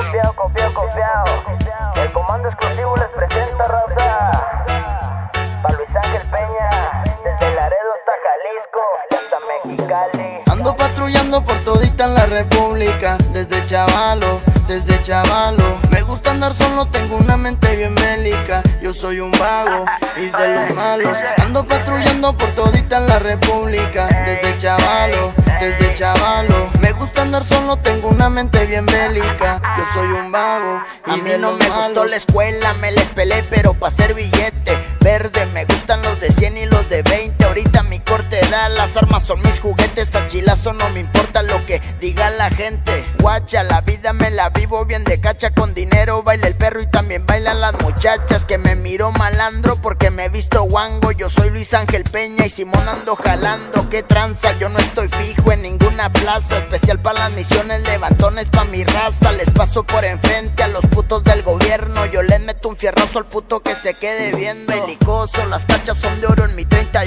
Confiado, confiado, confiado. El comando exclusivo les presenta raza. Pa' Luis Ángel Peña, desde Laredo hasta Jalisco, hasta Mexicali. Ando patrullando por todita en la república Desde chavalo, desde chavalo andar solo, tengo una mente bien bélica Yo soy un vago y de los malos Ando patrullando por todita en la república Desde chavalo, desde chavalo Me gusta andar solo, tengo una mente bien bélica Yo soy un vago y A mí de no los me gustó la escuela, me les pelé, pero pa' hacer billete verde. Me gustan los de 100 y los de 20. Ahorita mi corte da, las armas son mis juguetes. A chilazo no me importa lo que diga la gente. Guacha, la vida me la vivo bien de cacha con dinero. Baila el perro y también bailan las muchachas. Que me miró malandro porque me he visto guango. Yo soy Luis Ángel Peña y Simón ando jalando. Qué tranza, yo no estoy fijo en ninguna plaza. Especial para las misiones, levantones pa' mi raza. Les paso por enfrente a los putos del gobierno. Yo les meto un fierrazo al puto que se quede viendo. Belicoso, las cachas son de oro en mi 38.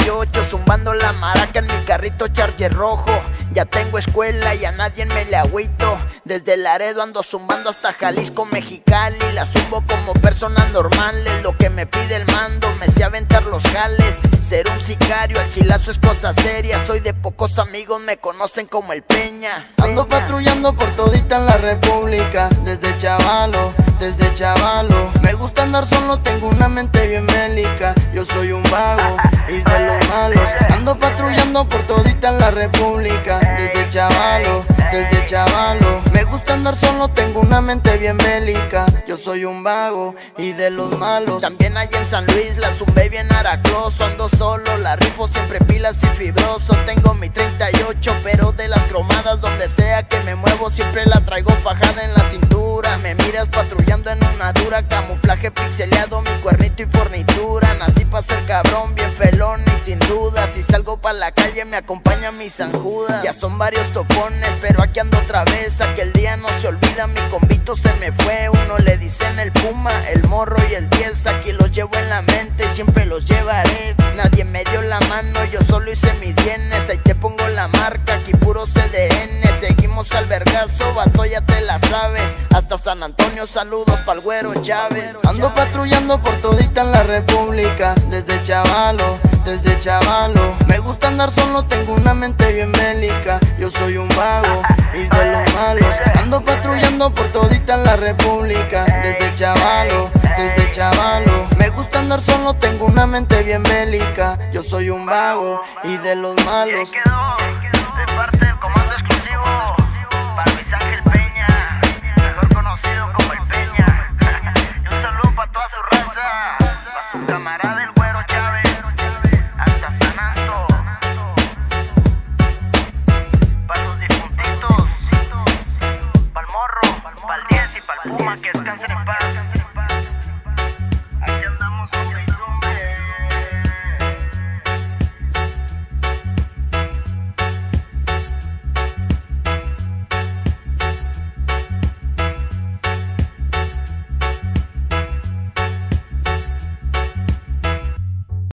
La maraca en mi carrito charger rojo. Ya tengo escuela y a nadie me le agüito. Desde Laredo ando zumbando hasta Jalisco, Mexicali. La zumbo como personas normales. Lo que me pide el mando, me sé aventar los jales. Ser un sicario, al chilazo es cosa seria. Soy de pocos amigos, me conocen como el Peña. Ando patrullando por todita en la república Desde chavalo, desde chavalo Me gusta andar solo, tengo una mente bien bélica Yo soy un vago y de los malos. Ando patrullando por todita en la república Desde chavalo, desde chavalo. Me gusta andar solo, tengo una mente bien bélica. Yo soy un vago y de los malos. También hay en San Luis, la zumbé bien aracloso. Ando solo, la rifo siempre pilas y fibroso. Tengo mi 38, pero de las cromadas Donde sea que me muevo siempre la traigo fajada en la cintura. Me miras patrullando en una dura Camuflaje pixeleado, me acompaña mi Judas Ya son varios topones, pero aquí ando otra vez. Aquel día no se olvida, mi convito se me fue. Uno le dicen el puma, el morro y el 10 Aquí los llevo en la mente y siempre los llevaré. Nadie me dio la mano, yo solo hice mis bienes. Ahí te pongo la marca, aquí puro CDN Seguimos al vergazo, ya te la sabes. Hasta San Antonio, saludos pa'l güero Chávez. Ando patrullando por todita en la república Desde chavalo, desde chavalo Me gusta andar solo, tengo una mente bien bélica. Yo soy un vago y de los malos. Ando patrullando por todita la república. Desde chavalo, desde chavalo Me gusta andar solo, tengo una mente bien bélica. Yo soy un vago y de los malos y pa'l Puma que descansen en paz.